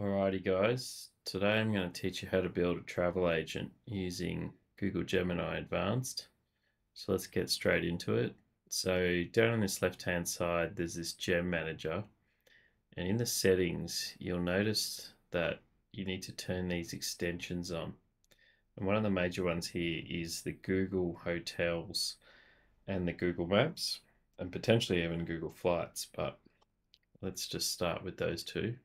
Alrighty guys, today I'm going to teach you how to build a travel agent using Google Gemini Advanced. So let's get straight into it. So down on this left hand side there's this gem manager and in the settings you'll notice that you need to turn these extensions on. And one of the major ones here is the Google Hotels and the Google Maps and potentially even Google Flights but let's just start with those two.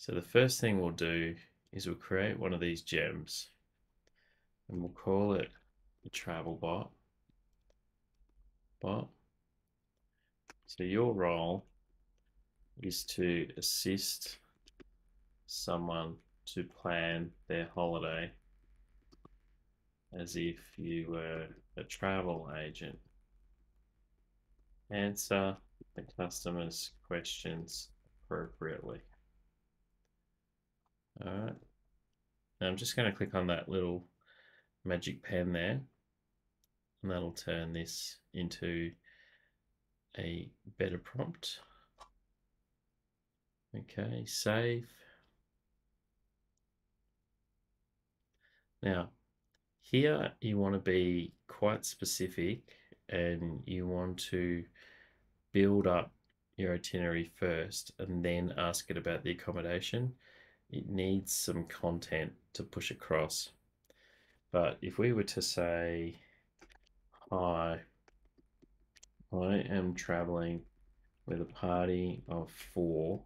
So the first thing we'll do is we'll create one of these gems and we'll call it a travel bot. Bot. So your role is to assist someone to plan their holiday as if you were a travel agent. Answer the customer's questions appropriately. All right. Now I'm just going to click on that little magic pen there and that'll turn this into a better prompt. Okay, save. Now, here you want to be quite specific and you want to build up your itinerary first and then ask it about the accommodation it needs some content to push across. But if we were to say, hi, I am traveling with a party of four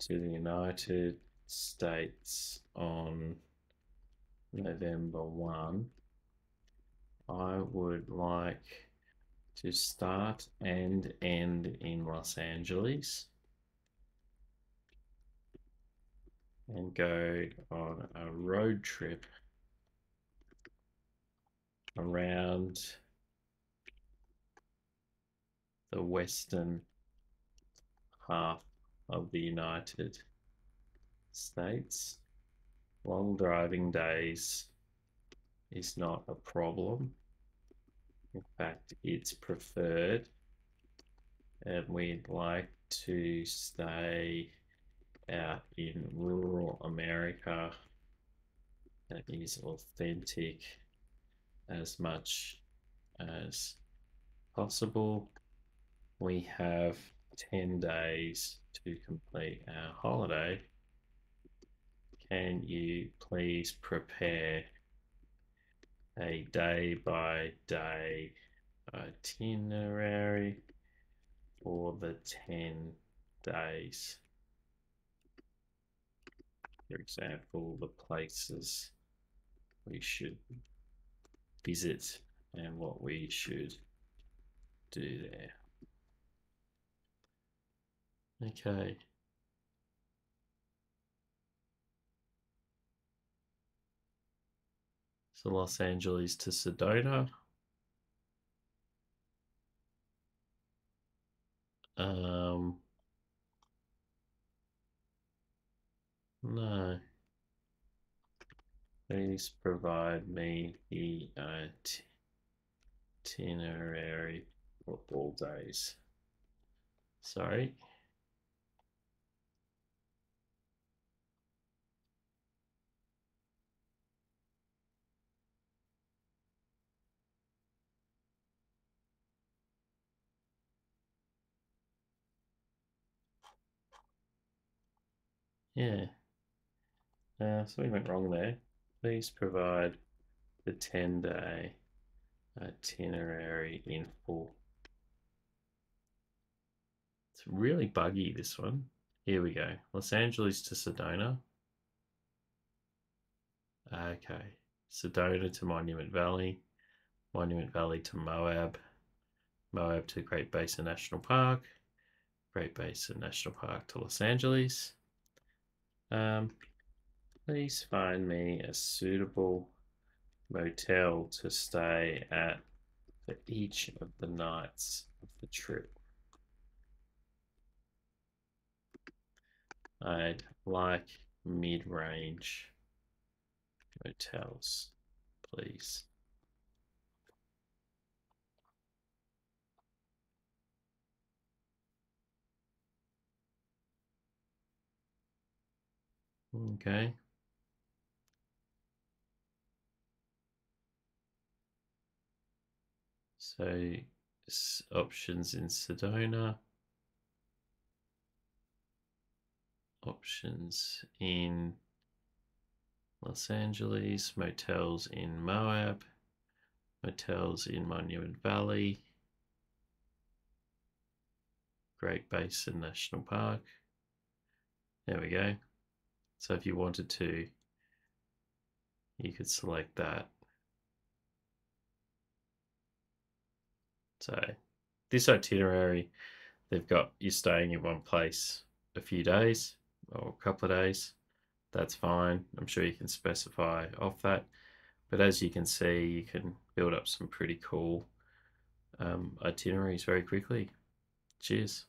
to the United States on November 1. I would like to start and end in Los Angeles and go on a road trip around the western half of the United States. Long driving days is not a problem. In fact, it's preferred. And we'd like to stay out in rural America that is authentic as much as possible. We have 10 days to complete our holiday. Can you please prepare a day by day itinerary for the 10 days? For example, the places we should visit and what we should do there. Okay. So Los Angeles to Sedona. Um, No. Please provide me the uh, itinerary for all days. Sorry. Yeah. Uh, something went wrong there. Please provide the 10 day itinerary in full. It's really buggy, this one. Here we go. Los Angeles to Sedona. Okay. Sedona to Monument Valley. Monument Valley to Moab. Moab to Great Basin National Park. Great Basin National Park to Los Angeles. Um, please find me a suitable motel to stay at for each of the nights of the trip. I'd like mid-range motels, please. Okay. So options in Sedona. Options in Los Angeles, motels in Moab, motels in Monument Valley, Great Basin National Park. There we go. So if you wanted to, you could select that. So this itinerary, they've got you staying in one place a few days or a couple of days. That's fine. I'm sure you can specify off that. But as you can see, you can build up some pretty cool um, itineraries very quickly. Cheers.